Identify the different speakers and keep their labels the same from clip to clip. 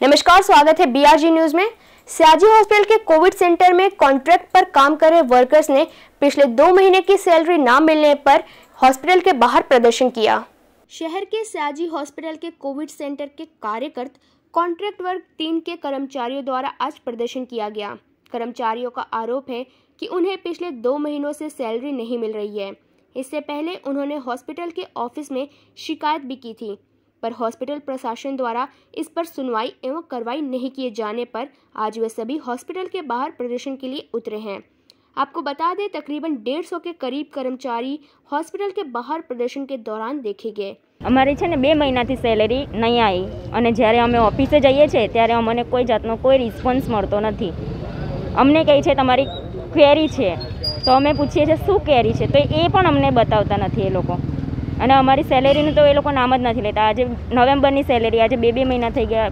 Speaker 1: नमस्कार, स्वागत है बीआरजी न्यूज़ में। सियाजी हॉस्पिटल के कोविड सेंटर में कॉन्ट्रैक्ट पर काम कर रहे वर्कर्स ने पिछले दो महीने की सैलरी ना मिलने पर हॉस्पिटल के बाहर प्रदर्शन किया। शहर के सियाजी हॉस्पिटल के कोविड सेंटर के कार्यकर्ता, कॉन्ट्रैक्ट वर्क टीम के कर्मचारियों द्वारा आज प्रदर्शन किया गया। कर्मचारियों का आरोप है कि उन्हें पिछले दो महीनों से सैलरी नहीं मिल रही है। इससे पहले उन्होंने हॉस्पिटल के ऑफ़िस में शिकायत भी की थी। पर हॉस्पिटल प्रशासन द्वारा इस पर सुनवाई एवं कार्रवाई नहीं किए जाने पर आज वे सभी हॉस्पिटल के बाहर प्रदर्शन के लिए उतरे हैं आपको बता दें तकरीबन डेढ़ सौ के करीब कर्मचारी हॉस्पिटल के बाहर प्रदर्शन के दौरान देखे गए
Speaker 2: અમારી છે ને બે મહિનાથી સેલેરી નહીં આવી અને જ્યારે અમે ઓફિસે જઈએ છીએ ત્યારે અમને કોઈ જાતનો કોઈ રિસ્પોન્સ મળતો નથી અમને કહે છે તમારી ક્વેરી છે તો અમે પૂછીએ છીએ શું ક્વેરી છે તો એ પણ અમને બતાવતા નથી એ લોકો અને અમારી સેલેરીનું તો એ લોકો નામ જ નથી લેતા આજે નવેમ્બરની સેલેરી આજે બે બે મહિના થઈ ગયા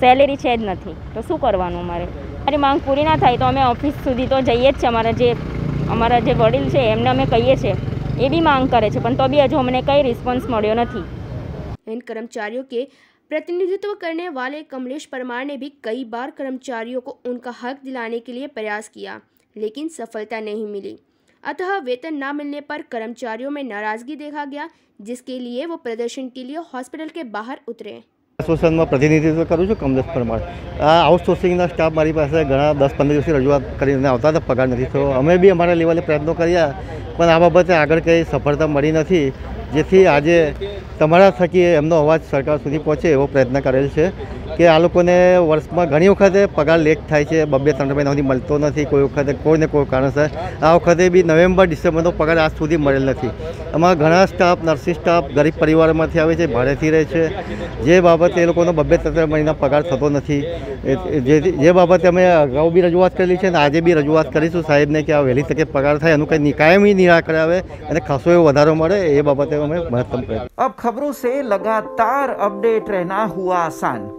Speaker 2: સેલેરી છે જ નથી તો શું કરવાનું અમારે મારી માંગ પૂરી ના થાય તો અમે ઓફિસ સુધી તો જઈએ જ છે અમારા જે અમારા જે વડીલ છે એમને અમે કહીએ છીએ એ બી માંગ કરે છે પણ તો બી હજુ અમને કંઈ રિસ્પોન્સ મળ્યો નથી
Speaker 1: इन कर्मचारियों के प्रतिनिधित्व करने वाले कमलेश परमार ने भी कई बार कर्मचारियों को उनका हक दिलाने के लिए प्रयास किया लेकिन सफलता नहीं मिली अतः वेतन न मिलने पर कर्मचारियों में नाराजगी देखा गया जिसके लिए वो प्रदर्शन के लिए हॉस्पिटल के बाहर उतरे
Speaker 3: એસોસિએશનમાં પ્રતિનિધિત્વ કરું છું કમલેશ પરમાર આ આઉટસોર્સિંગના સ્ટાફ મારી પાસે ઘણા દસ પંદર દિવસથી રજૂઆત કરીને આવતા હતા પગાર નથી થયો અમે બી અમારા લેવલે પ્રયત્નો કર્યા પણ આ બાબતે આગળ કંઈ સફળતા મળી નથી જેથી આજે તમારા થકી એમનો અવાજ સરકાર સુધી પહોંચે એવો પ્રયત્ન કરેલ છે કે આ લોકોને વર્ષમાં ઘણી વખતે પગાર લેટ થાય છે બબે ત્રણ મહિના સુધી મળતો નથી કોઈ વખતે કોઈને કોઈ કારણસર આ વખતે બી નવેમ્બર ડિસેમ્બરનો પગાર આજ સુધી મળેલ નથી અમારા ઘણા સ્ટાફ નર્સિંગ સ્ટાફ ગરીબ પરિવારમાંથી આવે છે ભાડેથી રહે છે જે બાબતે એ લોકોનો બબે ત્રણ મહિના પગાર થતો નથી જે બાબતે અમે અગાઉ બી રજૂઆત કરેલી છે અને આજે બી રજૂઆત કરીશું સાહેબને કે આ વહેલી તકે પગાર થાય એનું કંઈ કાયમી નિરાકરણ આવે અને ખાસો એવો વધારો મળે એ બાબતે અમે મહત્તમ પ્રયત્ન
Speaker 4: અબ ખબરો સે લગાતાર અપડેટ રહેના હુઆ આસાન